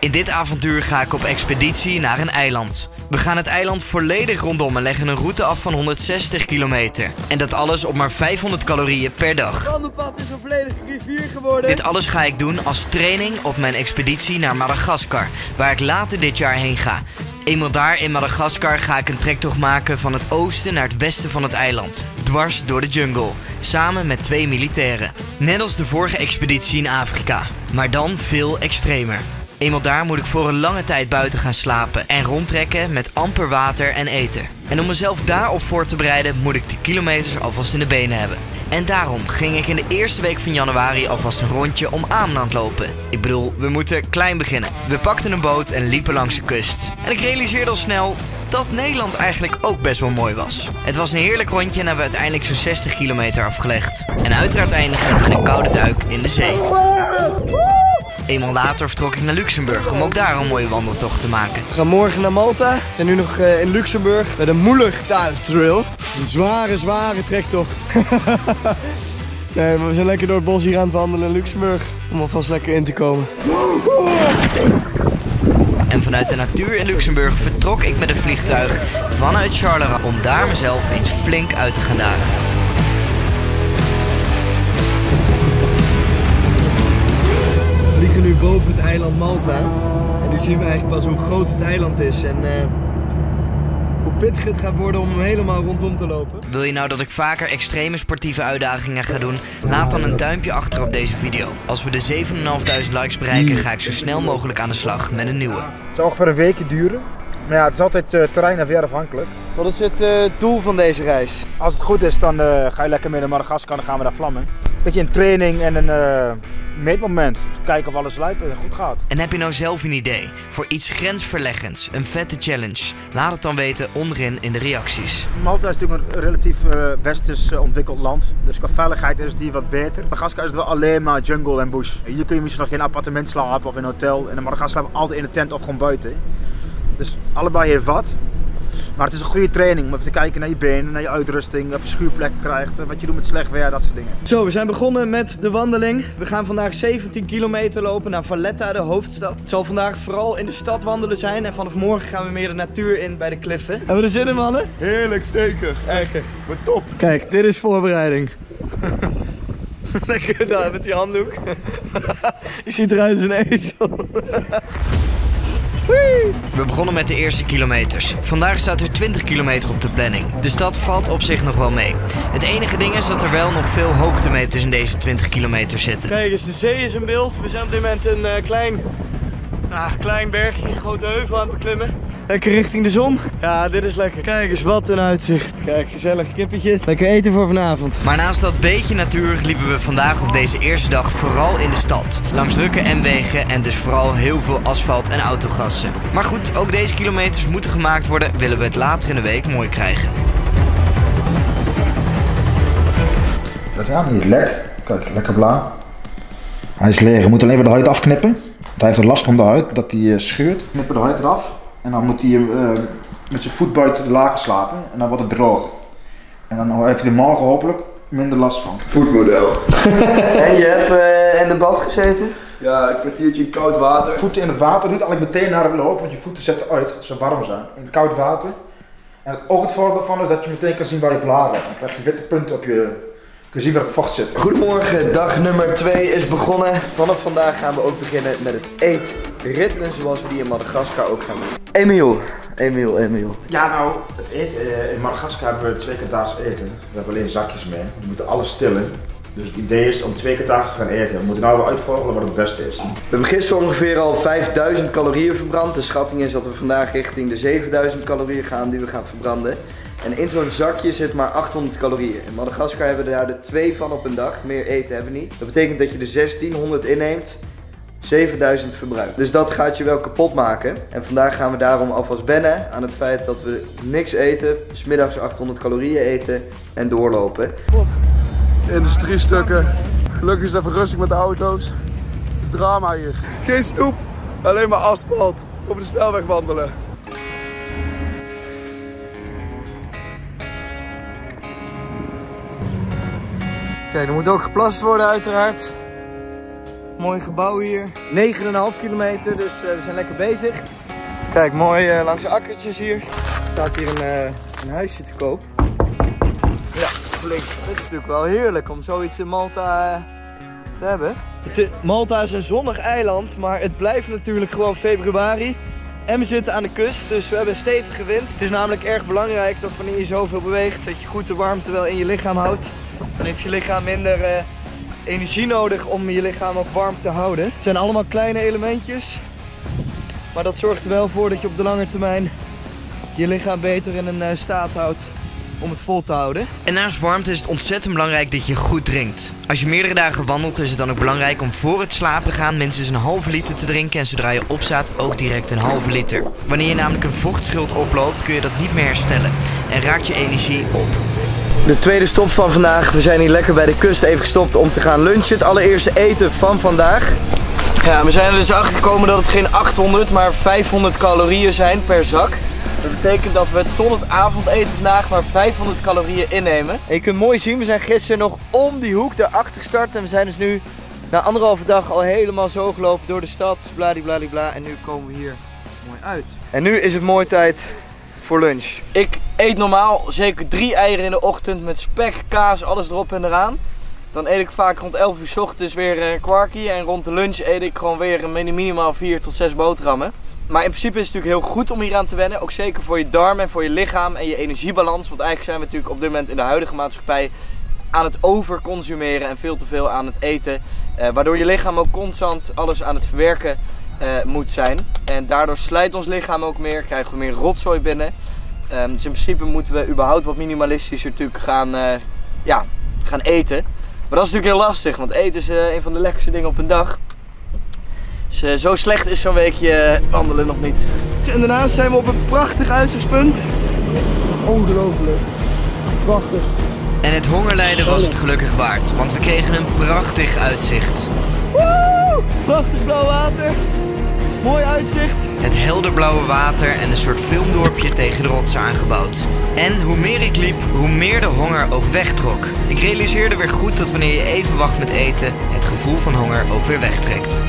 In dit avontuur ga ik op expeditie naar een eiland. We gaan het eiland volledig rondom en leggen een route af van 160 kilometer. En dat alles op maar 500 calorieën per dag. Het wandelpad is een volledige rivier geworden. Dit alles ga ik doen als training op mijn expeditie naar Madagaskar, waar ik later dit jaar heen ga. Eenmaal daar in Madagaskar ga ik een trektocht maken van het oosten naar het westen van het eiland. Dwars door de jungle, samen met twee militairen. Net als de vorige expeditie in Afrika, maar dan veel extremer. Eenmaal daar moet ik voor een lange tijd buiten gaan slapen en rondtrekken met amper water en eten. En om mezelf daarop voor te bereiden moet ik de kilometers alvast in de benen hebben. En daarom ging ik in de eerste week van januari alvast een rondje om Ameland lopen. Ik bedoel, we moeten klein beginnen. We pakten een boot en liepen langs de kust. En ik realiseerde al snel dat Nederland eigenlijk ook best wel mooi was. Het was een heerlijk rondje en hebben we uiteindelijk zo'n 60 kilometer afgelegd. En uiteraard eindigde ik met een koude duik in de zee. Eenmaal later vertrok ik naar Luxemburg om ook daar een mooie wandeltocht te maken. We gaan morgen naar Malta en nu nog eh, in Luxemburg bij de Moeligtaal Trail. Een zware, zware trektocht. nee, maar we zijn lekker door het bos hier aan het wandelen in Luxemburg. Om alvast lekker in te komen. En vanuit de natuur in Luxemburg vertrok ik met een vliegtuig vanuit Charleroi om daar mezelf eens flink uit te gaan dagen. Boven het eiland Malta. En nu zien we eigenlijk pas hoe groot het eiland is en eh, hoe pittig het gaat worden om hem helemaal rondom te lopen. Wil je nou dat ik vaker extreme sportieve uitdagingen ga doen? Laat dan een duimpje achter op deze video. Als we de 7.500 likes bereiken, ga ik zo snel mogelijk aan de slag met een nieuwe. Het zal ongeveer een weekje duren. Maar ja, het is altijd eh, terrein en weer afhankelijk. Wat is het eh, doel van deze reis? Als het goed is, dan eh, ga je lekker mee naar Madagaskar en dan gaan we naar Vlammen. Beetje een training en een eh, meetmoment. Om te kijken of alles lijpt en goed gaat. En heb je nou zelf een idee voor iets grensverleggends, een vette challenge? Laat het dan weten onderin in de reacties. Malta is natuurlijk een relatief eh, westers ontwikkeld land. Dus qua veiligheid is het hier wat beter. Madagaskar is het wel alleen maar jungle en bush. Hier kun je misschien nog geen appartement slapen of in een hotel. En in Madagaskar slapen we altijd in een tent of gewoon buiten. Dus allebei heeft wat. Maar het is een goede training om even te kijken naar je benen, naar je uitrusting, of je schuurplekken krijgt, eh, wat je doet met slecht weer, dat soort dingen. Zo, we zijn begonnen met de wandeling. We gaan vandaag 17 kilometer lopen naar Valletta, de hoofdstad. Het zal vandaag vooral in de stad wandelen zijn en vanaf morgen gaan we meer de natuur in bij de kliffen. Hebben we er zin in, mannen? Heerlijk, zeker. Echt, wat top. Kijk, dit is voorbereiding. Lekker daar met die handdoek. Je ziet eruit als een ezel. We begonnen met de eerste kilometers. Vandaag staat er 20 kilometer op de planning. Dus dat valt op zich nog wel mee. Het enige ding is dat er wel nog veel hoogtemeters in deze 20 kilometer zitten. Kijk eens, de zee is in beeld. We zijn op dit moment een eh, klein, nou, klein bergje, grote heuvel aan het beklimmen. Lekker richting de zon. Ja, dit is lekker. Kijk eens, wat een uitzicht. Kijk, gezellig kippetjes. Lekker eten voor vanavond. Maar naast dat beetje natuur liepen we vandaag op deze eerste dag vooral in de stad. Langs drukke M-wegen en dus vooral heel veel asfalt en autogassen. Maar goed, ook deze kilometers moeten gemaakt worden, willen we het later in de week mooi krijgen. Dat is helemaal niet lek. Kijk, lekker blauw. Hij is leeg. Je moet alleen weer de huid afknippen. Want hij heeft er last van de huid, dat hij eh, scheurt. Knippen de huid eraf. En dan moet hij eh, met zijn voet buiten de laken slapen. En dan wordt het droog. En dan heeft hij er morgen hopelijk minder last van. Voetmodel. En je hebt eh, in de bad gezeten? Ja, een kwartiertje in koud water. Voeten in het water doet eigenlijk meteen naar het lopen, want je voeten zetten uit, dat ze warm zijn. In koud water. En het, ook het voordeel daarvan is dat je meteen kan zien waar je blaren hebt. Dan krijg je witte punten op je. Je kan zien waar het vocht zit. Goedemorgen, dag nummer 2 is begonnen. Vanaf vandaag gaan we ook beginnen met het eetritme zoals we die in Madagaskar ook gaan doen. Emiel, Emiel, Emiel. Ja, nou, het eten, eh, in Madagaskar hebben we twee keer daags eten. We hebben alleen zakjes mee. We moeten alles stillen. Dus het idee is om twee keer daags te gaan eten. We moeten nou wel uitvogelen wat het beste is. We hebben gisteren ongeveer al 5000 calorieën verbrand. De schatting is dat we vandaag richting de 7000 calorieën gaan die we gaan verbranden. En in zo'n zakje zit maar 800 calorieën. In Madagaskar hebben we daar er twee van op een dag. Meer eten hebben we niet. Dat betekent dat je de 1600 inneemt. 7000 verbruikt. Dus dat gaat je wel kapot maken. En vandaag gaan we daarom alvast wennen aan het feit dat we niks eten, smiddags 800 calorieën eten en doorlopen. Industriestukken. Gelukkig is het even rustig met de auto's. Het is drama hier. Geen stoep, alleen maar asfalt. Over de snelweg wandelen. Kijk, er moet ook geplast worden uiteraard. Mooi gebouw hier. 9,5 kilometer, dus eh, we zijn lekker bezig. Kijk, mooi eh, langs de akkertjes hier. Er staat hier een, eh, een huisje te koop. Flink. Het is natuurlijk wel heerlijk om zoiets in Malta eh, te hebben. Malta is een zonnig eiland, maar het blijft natuurlijk gewoon februari. En we zitten aan de kust, dus we hebben stevige wind. Het is namelijk erg belangrijk dat wanneer je zoveel beweegt, dat je goed de warmte wel in je lichaam houdt. Dan heeft je lichaam minder eh, energie nodig om je lichaam ook warm te houden. Het zijn allemaal kleine elementjes. Maar dat zorgt er wel voor dat je op de lange termijn je lichaam beter in een eh, staat houdt om het vol te houden. En naast warmte is het ontzettend belangrijk dat je goed drinkt. Als je meerdere dagen wandelt is het dan ook belangrijk om voor het slapen gaan minstens een halve liter te drinken en zodra je opstaat ook direct een halve liter. Wanneer je namelijk een vochtschuld oploopt kun je dat niet meer herstellen en raakt je energie op. De tweede stop van vandaag. We zijn hier lekker bij de kust even gestopt om te gaan lunchen. Het allereerste eten van vandaag. Ja, we zijn er dus achter gekomen dat het geen 800, maar 500 calorieën zijn per zak. Dat betekent dat we tot het avondeten vandaag maar 500 calorieën innemen. En je kunt mooi zien, we zijn gisteren nog om die hoek daarachter gestart. En we zijn dus nu na anderhalve dag al helemaal zo gelopen door de stad. Bladibladibla. En nu komen we hier mooi uit. En nu is het mooi tijd voor lunch. Ik eet normaal zeker drie eieren in de ochtend met spek, kaas, alles erop en eraan. Dan eet ik vaak rond 11 uur 's ochtends weer een kwarkie. En rond de lunch eet ik gewoon weer minimaal 4 tot 6 boterhammen. Maar in principe is het natuurlijk heel goed om hier aan te wennen. Ook zeker voor je darmen en voor je lichaam en je energiebalans. Want eigenlijk zijn we natuurlijk op dit moment in de huidige maatschappij aan het overconsumeren en veel te veel aan het eten. Eh, waardoor je lichaam ook constant alles aan het verwerken eh, moet zijn. En daardoor slijt ons lichaam ook meer, krijgen we meer rotzooi binnen. Ehm, dus in principe moeten we überhaupt wat minimalistischer natuurlijk gaan, eh, ja, gaan eten. Maar dat is natuurlijk heel lastig, want eten is eh, een van de lekkerste dingen op een dag. Dus eh, zo slecht is zo'n weekje eh, wandelen nog niet. En daarnaast zijn we op een prachtig uitzichtspunt. Ongelooflijk. Prachtig. En het hongerlijden was het gelukkig waard, want we kregen een prachtig uitzicht. Woe! Prachtig blauw water. Mooi uitzicht. Het helderblauwe water en een soort filmdorpje tegen de rotsen aangebouwd. En hoe meer ik liep, hoe meer de honger ook wegtrok. Ik realiseerde weer goed dat wanneer je even wacht met eten, het gevoel van honger ook weer wegtrekt.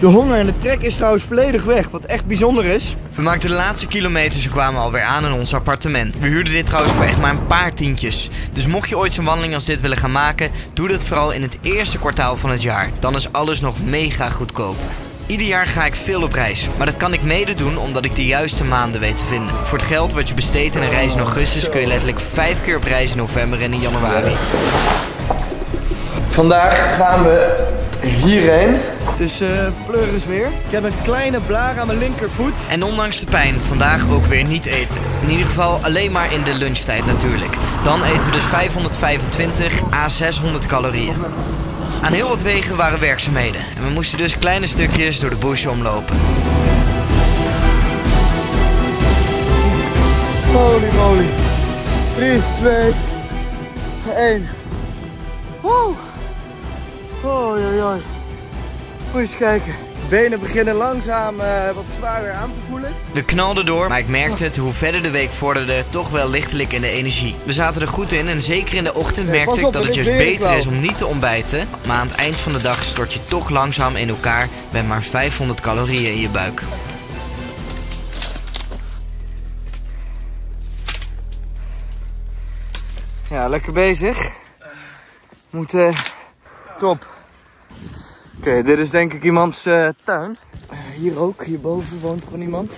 De honger en de trek is trouwens volledig weg, wat echt bijzonder is. We maakten de laatste kilometers en kwamen alweer aan in ons appartement. We huurden dit trouwens voor echt maar een paar tientjes. Dus mocht je ooit zo'n wandeling als dit willen gaan maken, doe dat vooral in het eerste kwartaal van het jaar. Dan is alles nog mega goedkoop. Ieder jaar ga ik veel op reis, maar dat kan ik mede doen omdat ik de juiste maanden weet te vinden. Voor het geld wat je besteedt in een reis in augustus kun je letterlijk vijf keer op reis in november en in januari. Vandaag gaan we hierheen. Het is uh, pleuris weer. Ik heb een kleine blaar aan mijn linkervoet. En ondanks de pijn, vandaag ook weer niet eten. In ieder geval alleen maar in de lunchtijd natuurlijk. Dan eten we dus 525 à 600 calorieën. Aan heel wat wegen waren werkzaamheden en we moesten dus kleine stukjes door de bush omlopen. Holy moly. 3, 2, 1. Woe. Oei, oei, oei. Moet je eens kijken. De benen beginnen langzaam uh, wat zwaarder aan te voelen. We knalden door, maar ik merkte het hoe verder de week vorderde toch wel lichtelijk in de energie. We zaten er goed in en zeker in de ochtend merkte ik dat het juist beter is om niet te ontbijten. Maar aan het eind van de dag stort je toch langzaam in elkaar met maar 500 calorieën in je buik. Ja, lekker bezig. Moet uh, top. Oké, dit is denk ik iemands uh, tuin. Hier ook, hierboven woont gewoon iemand.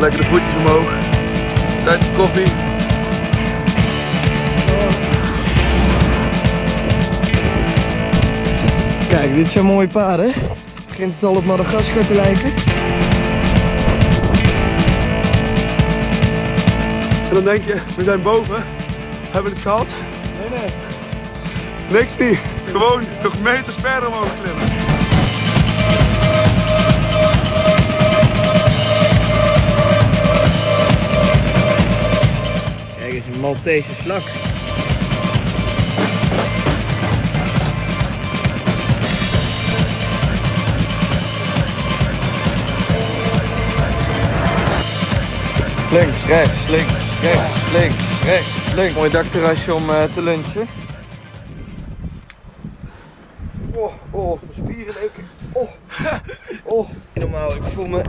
Lekker de voetjes omhoog. Tijd voor koffie. Kijk, dit zijn mooie paden. Begint het al op Madagaskar te lijken. En dan denk je, we zijn boven. Hebben we het gehad? Nee, nee. Niks niet. Gewoon nog meters verder omhoog klimmen. Kijk eens, een Maltese slak. Links, rechts, links, rechts, links, rechts, links. Mooi dakterrasje om eh, te lunchen. Oh, oh, mijn spieren keer. Oh, oh. Normaal, ik voel me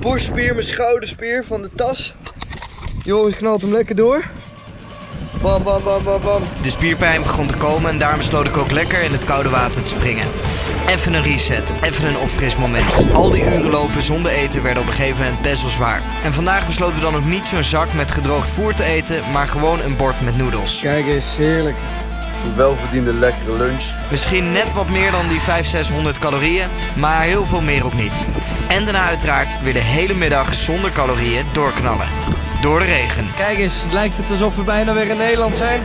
borstspier, mijn schouderspier van de tas. Joris knalt hem lekker door. Bam, bam, bam, bam, bam. De spierpijn begon te komen en daarom besloot ik ook lekker in het koude water te springen. Even een reset, even een opfrismoment. Al die uren lopen zonder eten werden op een gegeven moment best wel zwaar. En vandaag besloten we dan ook niet zo'n zak met gedroogd voer te eten, maar gewoon een bord met noedels. Kijk eens, heerlijk. Een welverdiende lekkere lunch. Misschien net wat meer dan die 500, 600 calorieën, maar heel veel meer ook niet. En daarna uiteraard weer de hele middag zonder calorieën doorknallen. Door de regen. Kijk eens, het lijkt het alsof we bijna weer in Nederland zijn.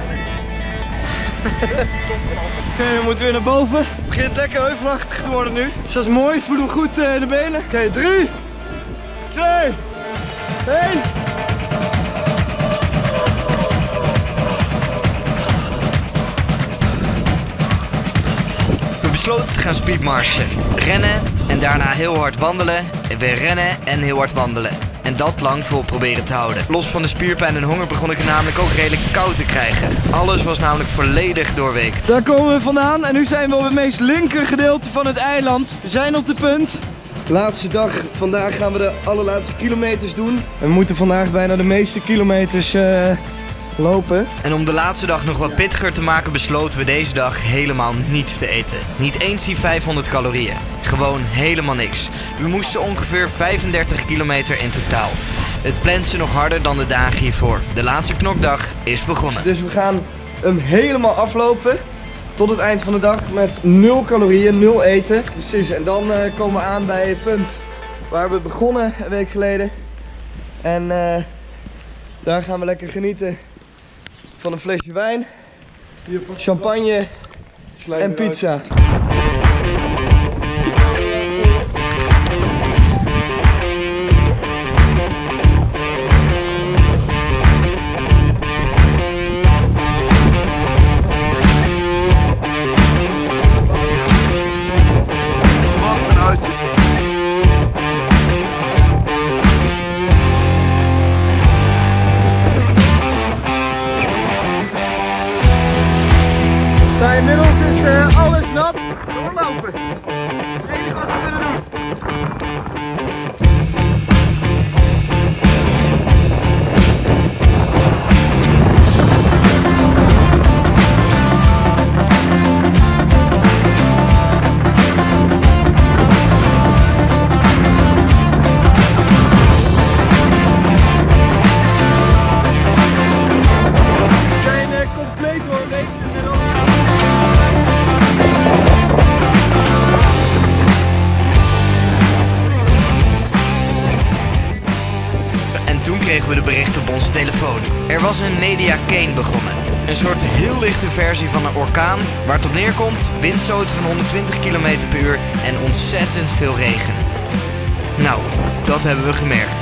Oké, we moeten weer naar boven. Het begint lekker heuvelachtig te worden nu. Dus dat is mooi, voelen we goed eh, in de benen. Oké, 3, 2, 1. We besloten te gaan speedmarsen. Rennen en daarna heel hard wandelen. En weer rennen en heel hard wandelen. En dat lang vol proberen te houden. Los van de spierpijn en honger begon ik het namelijk ook redelijk koud te krijgen. Alles was namelijk volledig doorweekt. Daar komen we vandaan en nu zijn we op het meest linker gedeelte van het eiland. We zijn op de punt. Laatste dag, vandaag gaan we de allerlaatste kilometers doen. We moeten vandaag bijna de meeste kilometers eh, lopen. En om de laatste dag nog wat pittiger te maken besloten we deze dag helemaal niets te eten. Niet eens die 500 calorieën. Gewoon helemaal niks. We moesten ongeveer 35 kilometer in totaal. Het plant nog harder dan de dagen hiervoor. De laatste knokdag is begonnen. Dus we gaan hem helemaal aflopen. Tot het eind van de dag met 0 calorieën, 0 eten. Precies, en dan eh, komen we aan bij het punt waar we begonnen een week geleden. En eh, daar gaan we lekker genieten van een flesje wijn, champagne en pizza. Een soort heel lichte versie van een orkaan, waar het op neerkomt, windstoten van 120 km per uur en ontzettend veel regen. Nou, dat hebben we gemerkt.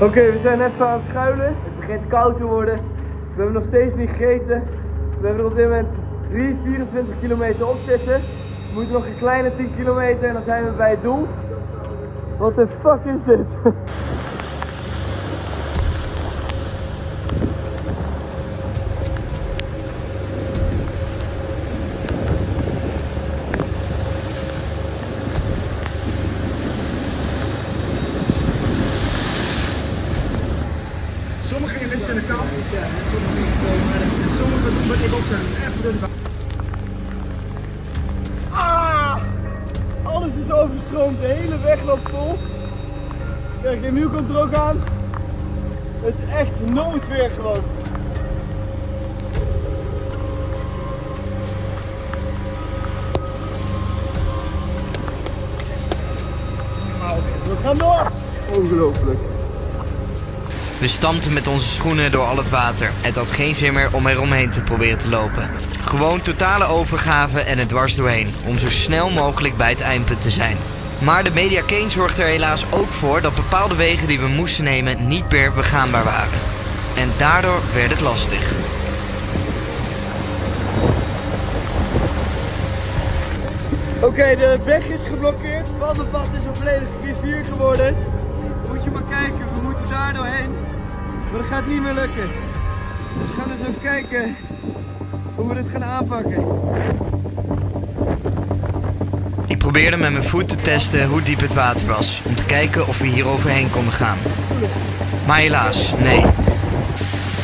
Oké, we zijn even aan het schuilen. Het begint koud te worden. We hebben nog steeds niet gegeten. We hebben er op dit moment 3, 24 kilometer op zitten. We moeten nog een kleine 10 kilometer en dan zijn we bij het doel. Wat de fuck is dit? Emiel komt er ook aan. Het is echt noodweer gewoon. We gaan door! Ongelooflijk. We stampten met onze schoenen door al het water. Het had geen zin meer om eromheen te proberen te lopen. Gewoon totale overgave en het dwars doorheen, om zo snel mogelijk bij het eindpunt te zijn. Maar de Media Kane zorgde er helaas ook voor dat bepaalde wegen die we moesten nemen niet meer begaanbaar waren. En daardoor werd het lastig. Oké, de weg is geblokkeerd. Van de pad is een volledige rivier geworden. Moet je maar kijken, we moeten daar doorheen. Maar dat gaat niet meer lukken. Dus we gaan eens even kijken hoe we dit gaan aanpakken. Probeerde met mijn voet te testen hoe diep het water was, om te kijken of we hier overheen konden gaan. Maar helaas, nee.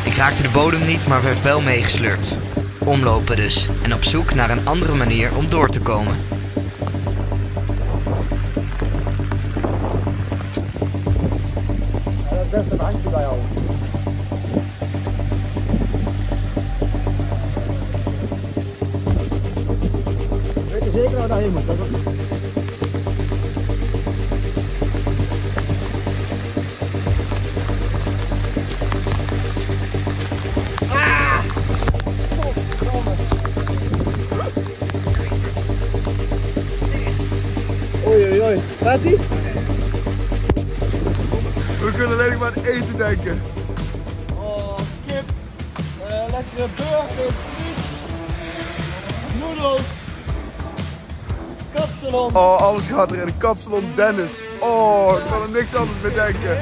Ik raakte de bodem niet, maar werd wel meegesleurd. Omlopen dus, en op zoek naar een andere manier om door te komen. best een handje bij. Weet je zeker waar daarheen moet? Oei. Gaat ie? We kunnen alleen maar aan eten denken. Oh, kip, eh, lekkere burger, friet, noedels, kapsalon. Oh, alles gaat erin. Kapsalon Dennis. Oh, ik kan er niks anders meer denken.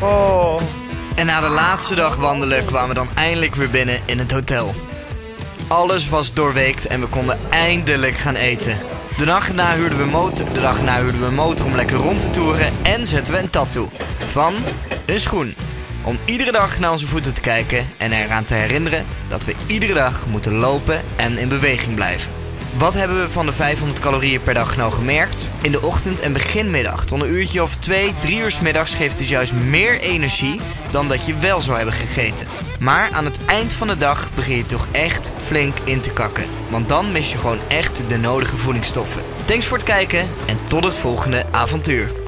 Oh. En na de laatste dag wandelen kwamen we dan eindelijk weer binnen in het hotel. Alles was doorweekt en we konden eindelijk gaan eten. De dag erna huurden we motor, de dag erna huurden we motor om lekker rond te toeren en zetten we een tattoo van een schoen. Om iedere dag naar onze voeten te kijken en eraan te herinneren dat we iedere dag moeten lopen en in beweging blijven. Wat hebben we van de 500 calorieën per dag nou gemerkt? In de ochtend en beginmiddag, tot een uurtje of twee, drie uur middags geeft het juist meer energie dan dat je wel zou hebben gegeten. Maar aan het eind van de dag begin je toch echt flink in te kakken. Want dan mis je gewoon echt de nodige voedingsstoffen. Thanks voor het kijken en tot het volgende avontuur.